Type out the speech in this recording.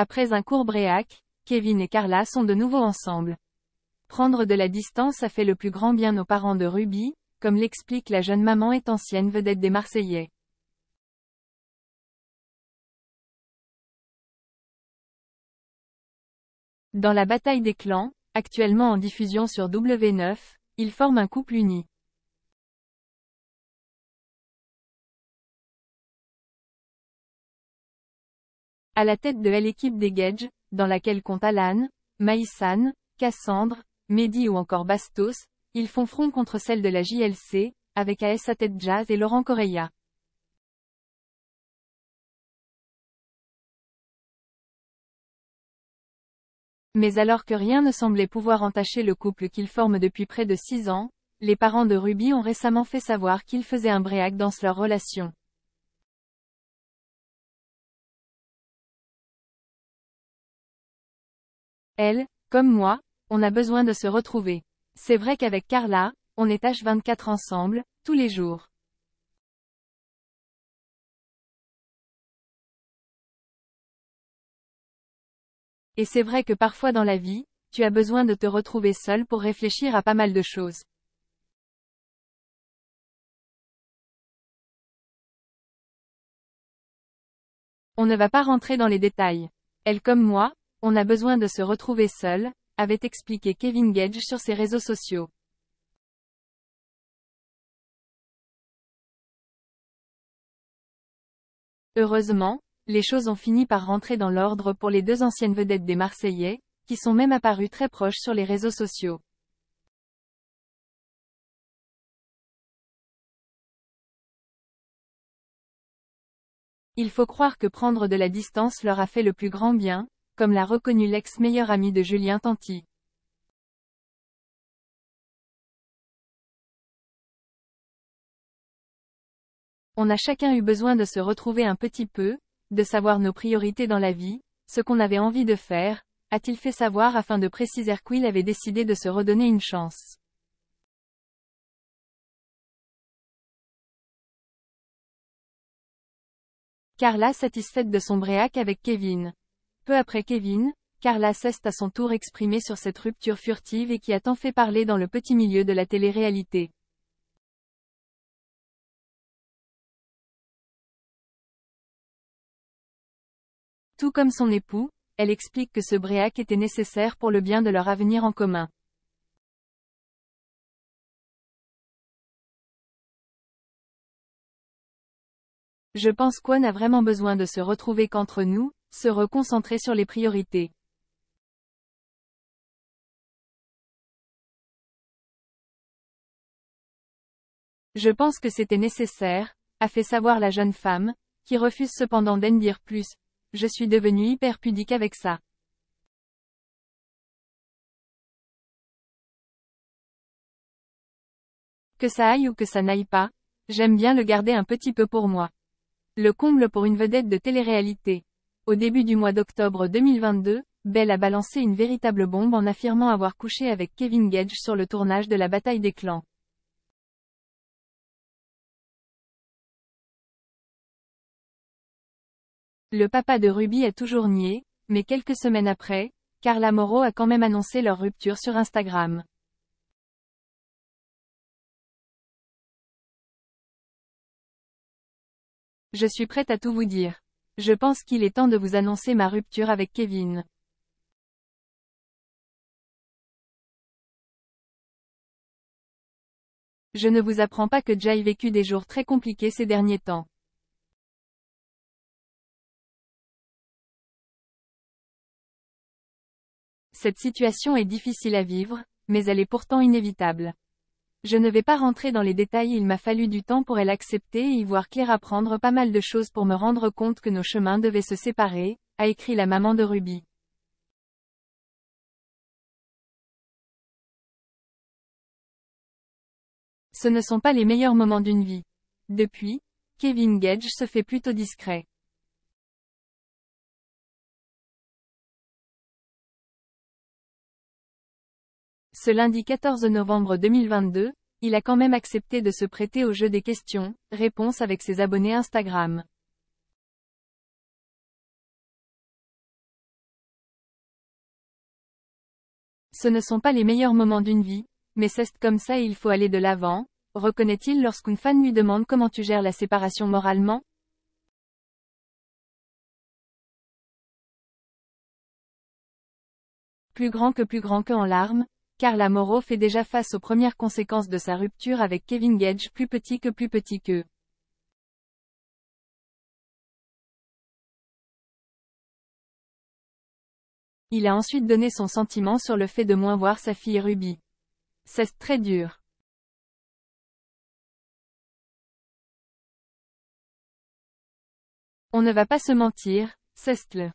Après un court bréac, Kevin et Carla sont de nouveau ensemble. Prendre de la distance a fait le plus grand bien aux parents de Ruby, comme l'explique la jeune maman et ancienne vedette des Marseillais. Dans la bataille des clans, actuellement en diffusion sur W9, ils forment un couple uni. À la tête de l'équipe des Gage, dans laquelle comptent Alan, Maïsan, Cassandre, Mehdi ou encore Bastos, ils font front contre celle de la JLC, avec AS à Jazz et Laurent Correia. Mais alors que rien ne semblait pouvoir entacher le couple qu'ils forment depuis près de six ans, les parents de Ruby ont récemment fait savoir qu'ils faisaient un bréac dans leur relation. Elle, comme moi, on a besoin de se retrouver. C'est vrai qu'avec Carla, on est H24 ensemble, tous les jours. Et c'est vrai que parfois dans la vie, tu as besoin de te retrouver seul pour réfléchir à pas mal de choses. On ne va pas rentrer dans les détails. Elle comme moi, on a besoin de se retrouver seul, avait expliqué Kevin Gage sur ses réseaux sociaux. Heureusement, les choses ont fini par rentrer dans l'ordre pour les deux anciennes vedettes des Marseillais, qui sont même apparues très proches sur les réseaux sociaux. Il faut croire que prendre de la distance leur a fait le plus grand bien, comme l'a reconnu l'ex-meilleur ami de Julien Tanti. On a chacun eu besoin de se retrouver un petit peu, de savoir nos priorités dans la vie, ce qu'on avait envie de faire, a-t-il fait savoir afin de préciser qu'il avait décidé de se redonner une chance. Carla satisfaite de son bréac avec Kevin. Peu après Kevin, Carla s'est à son tour exprimée sur cette rupture furtive et qui a tant fait parler dans le petit milieu de la télé-réalité. Tout comme son époux, elle explique que ce bréac était nécessaire pour le bien de leur avenir en commun. Je pense qu'on a vraiment besoin de se retrouver qu'entre nous, se reconcentrer sur les priorités. Je pense que c'était nécessaire, a fait savoir la jeune femme, qui refuse cependant d'en dire plus, je suis devenue hyper pudique avec ça. Que ça aille ou que ça n'aille pas, j'aime bien le garder un petit peu pour moi. Le comble pour une vedette de télé-réalité. Au début du mois d'octobre 2022, Belle a balancé une véritable bombe en affirmant avoir couché avec Kevin Gage sur le tournage de la bataille des clans. Le papa de Ruby a toujours nié, mais quelques semaines après, Carla Moreau a quand même annoncé leur rupture sur Instagram. Je suis prête à tout vous dire. Je pense qu'il est temps de vous annoncer ma rupture avec Kevin. Je ne vous apprends pas que Jay vécu des jours très compliqués ces derniers temps. Cette situation est difficile à vivre, mais elle est pourtant inévitable. Je ne vais pas rentrer dans les détails il m'a fallu du temps pour elle accepter et y voir clair apprendre pas mal de choses pour me rendre compte que nos chemins devaient se séparer, a écrit la maman de Ruby. Ce ne sont pas les meilleurs moments d'une vie. Depuis, Kevin Gage se fait plutôt discret. Ce lundi 14 novembre 2022, il a quand même accepté de se prêter au jeu des questions-réponses avec ses abonnés Instagram. Ce ne sont pas les meilleurs moments d'une vie, mais c'est comme ça et il faut aller de l'avant, reconnaît-il lorsqu'une fan lui demande comment tu gères la séparation moralement Plus grand que plus grand que en larmes, Carla Moreau fait déjà face aux premières conséquences de sa rupture avec Kevin Gage plus petit que plus petit que. Il a ensuite donné son sentiment sur le fait de moins voir sa fille Ruby. C'est très dur. On ne va pas se mentir, c'est le